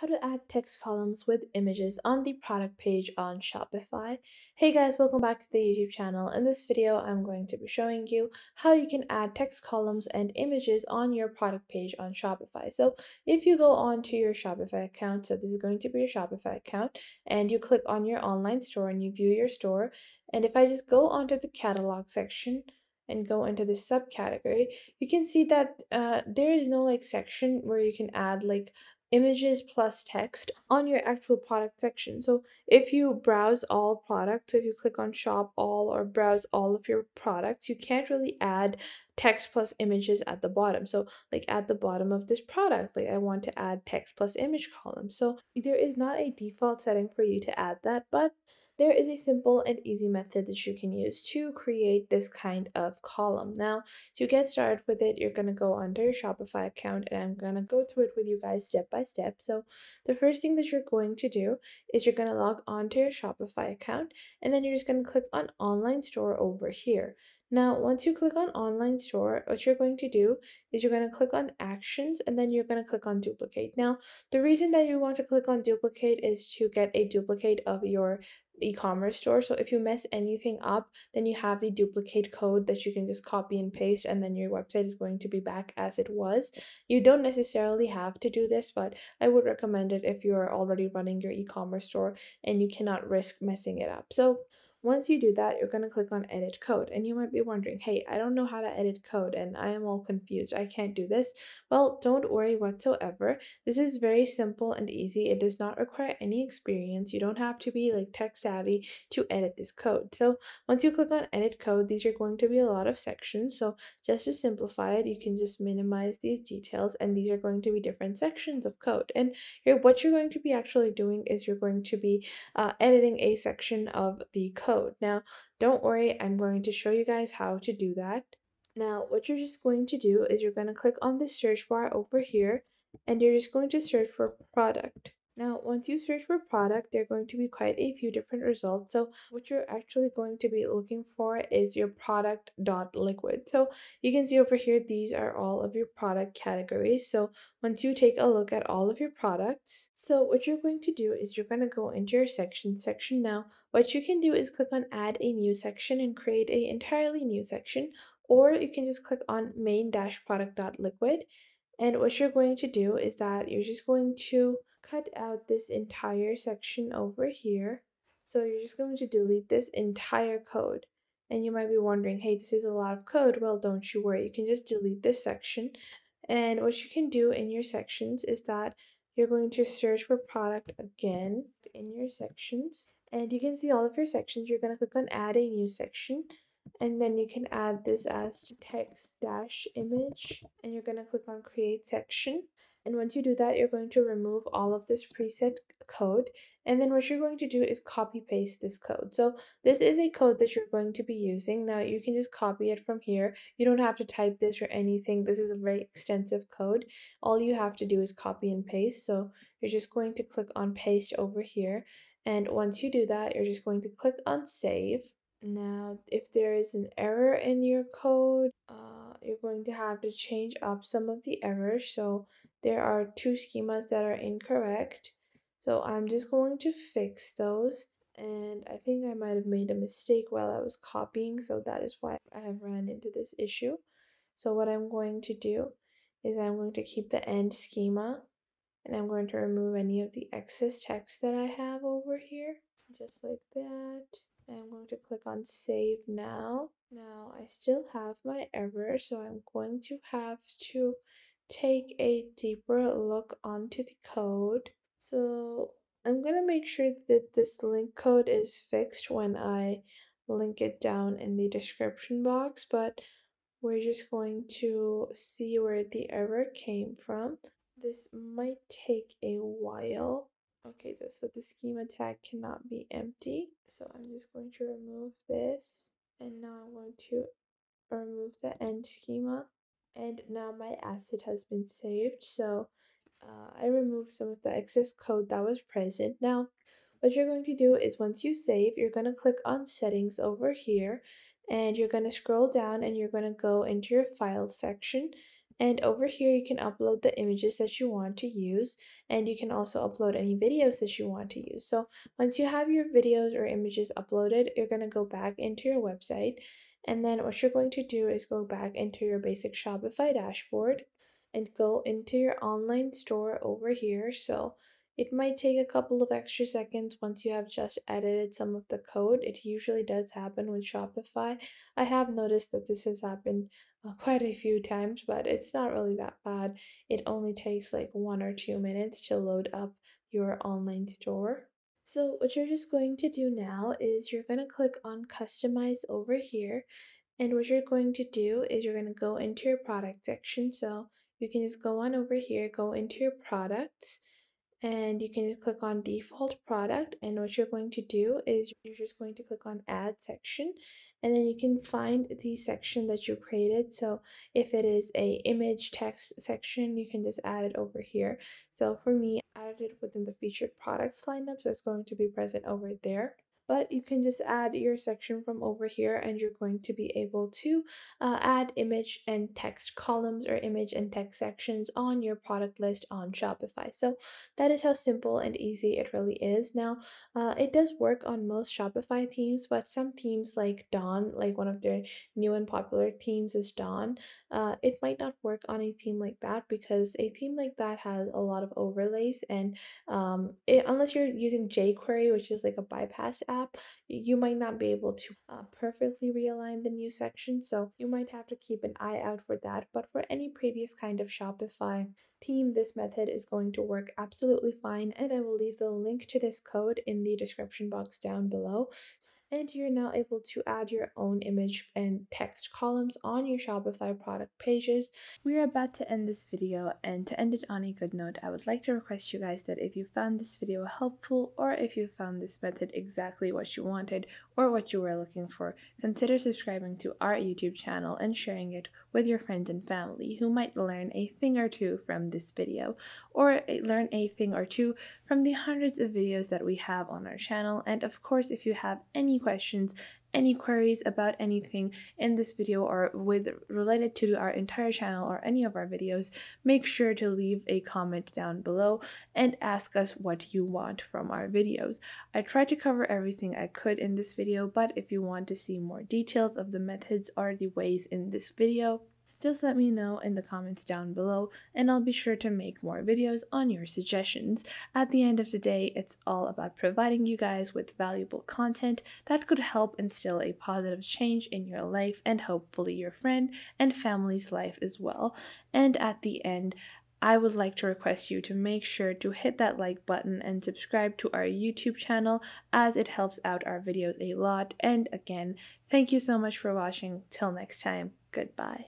how to add text columns with images on the product page on Shopify. Hey guys, welcome back to the YouTube channel. In this video, I'm going to be showing you how you can add text columns and images on your product page on Shopify. So if you go on to your Shopify account, so this is going to be your Shopify account, and you click on your online store and you view your store, and if I just go onto the catalog section, and go into the subcategory, you can see that uh, there is no like section where you can add like images plus text on your actual product section. So if you browse all products, if you click on shop all or browse all of your products, you can't really add text plus images at the bottom. So like at the bottom of this product, like I want to add text plus image column. So there is not a default setting for you to add that, but there is a simple and easy method that you can use to create this kind of column. Now, to get started with it, you're going to go under your Shopify account and I'm going to go through it with you guys step by step. So the first thing that you're going to do is you're going to log on to your Shopify account and then you're just going to click on online store over here. Now, once you click on online store, what you're going to do is you're going to click on actions and then you're going to click on duplicate. Now, the reason that you want to click on duplicate is to get a duplicate of your e-commerce store. So if you mess anything up then you have the duplicate code that you can just copy and paste and then your website is going to be back as it was. You don't necessarily have to do this but i would recommend it if you're already running your e-commerce store and you cannot risk messing it up. So once you do that, you're going to click on edit code and you might be wondering, hey, I don't know how to edit code and I am all confused. I can't do this. Well, don't worry whatsoever. This is very simple and easy. It does not require any experience. You don't have to be like tech savvy to edit this code. So once you click on edit code, these are going to be a lot of sections. So just to simplify it, you can just minimize these details and these are going to be different sections of code. And here, what you're going to be actually doing is you're going to be uh, editing a section of the code code. Now, don't worry, I'm going to show you guys how to do that. Now, what you're just going to do is you're going to click on the search bar over here and you're just going to search for product. Now, once you search for product, there are going to be quite a few different results. So what you're actually going to be looking for is your product dot liquid. So you can see over here, these are all of your product categories. So once you take a look at all of your products, so what you're going to do is you're going to go into your section section now. What you can do is click on add a new section and create a entirely new section, or you can just click on main dash product dot liquid. And what you're going to do is that you're just going to cut out this entire section over here. So you're just going to delete this entire code. And you might be wondering, hey, this is a lot of code. Well, don't you worry. You can just delete this section. And what you can do in your sections is that you're going to search for product again in your sections. And you can see all of your sections. You're going to click on add a new section. And then you can add this as text dash image. And you're going to click on create section. And once you do that, you're going to remove all of this preset code. And then what you're going to do is copy paste this code. So this is a code that you're going to be using. Now you can just copy it from here. You don't have to type this or anything. This is a very extensive code. All you have to do is copy and paste. So you're just going to click on paste over here. And once you do that, you're just going to click on save. Now, if there is an error in your code, uh, you're going to have to change up some of the errors. So there are two schemas that are incorrect. So I'm just going to fix those. And I think I might have made a mistake while I was copying. So that is why I have ran into this issue. So what I'm going to do is I'm going to keep the end schema and I'm going to remove any of the excess text that I have over here, just like that. Click on save now. Now I still have my error, so I'm going to have to take a deeper look onto the code. So I'm going to make sure that this link code is fixed when I link it down in the description box, but we're just going to see where the error came from. This might take a while. Okay, so the schema tag cannot be empty. So I'm just going to remove this. And now I'm going to remove the end schema and now my asset has been saved so uh, I removed some of the excess code that was present now what you're going to do is once you save you're going to click on settings over here and you're going to scroll down and you're going to go into your files section And over here, you can upload the images that you want to use, and you can also upload any videos that you want to use. So once you have your videos or images uploaded, you're going to go back into your website, and then what you're going to do is go back into your basic Shopify dashboard and go into your online store over here. So it might take a couple of extra seconds once you have just edited some of the code. It usually does happen with Shopify. I have noticed that this has happened uh, quite a few times, but it's not really that bad. It only takes like one or two minutes to load up your online store. So what you're just going to do now is you're going to click on customize over here and what you're going to do is you're going to go into your product section. So you can just go on over here, go into your products, and you can just click on default product. And what you're going to do is you're just going to click on add section, and then you can find the section that you created. So if it is a image text section, you can just add it over here. So for me, added it within the featured products lineup, so it's going to be present over there but you can just add your section from over here and you're going to be able to uh, add image and text columns or image and text sections on your product list on Shopify. So that is how simple and easy it really is. Now, uh, it does work on most Shopify themes, but some themes like Dawn, like one of their new and popular themes is Dawn, uh, it might not work on a theme like that because a theme like that has a lot of overlays and um, it, unless you're using jQuery, which is like a bypass app, you might not be able to uh, perfectly realign the new section, so you might have to keep an eye out for that. But for any previous kind of Shopify theme, this method is going to work absolutely fine, and I will leave the link to this code in the description box down below and you're now able to add your own image and text columns on your Shopify product pages. We are about to end this video and to end it on a good note, I would like to request you guys that if you found this video helpful or if you found this method exactly what you wanted or what you were looking for, consider subscribing to our YouTube channel and sharing it with your friends and family who might learn a thing or two from this video or learn a thing or two from the hundreds of videos that we have on our channel. And of course, if you have any questions, any queries about anything in this video or with related to our entire channel or any of our videos, make sure to leave a comment down below and ask us what you want from our videos. I tried to cover everything I could in this video, but if you want to see more details of the methods or the ways in this video, just let me know in the comments down below and I'll be sure to make more videos on your suggestions. At the end of the day, it's all about providing you guys with valuable content that could help instill a positive change in your life and hopefully your friend and family's life as well. And at the end, I would like to request you to make sure to hit that like button and subscribe to our YouTube channel as it helps out our videos a lot. And again, thank you so much for watching. Till next time, goodbye.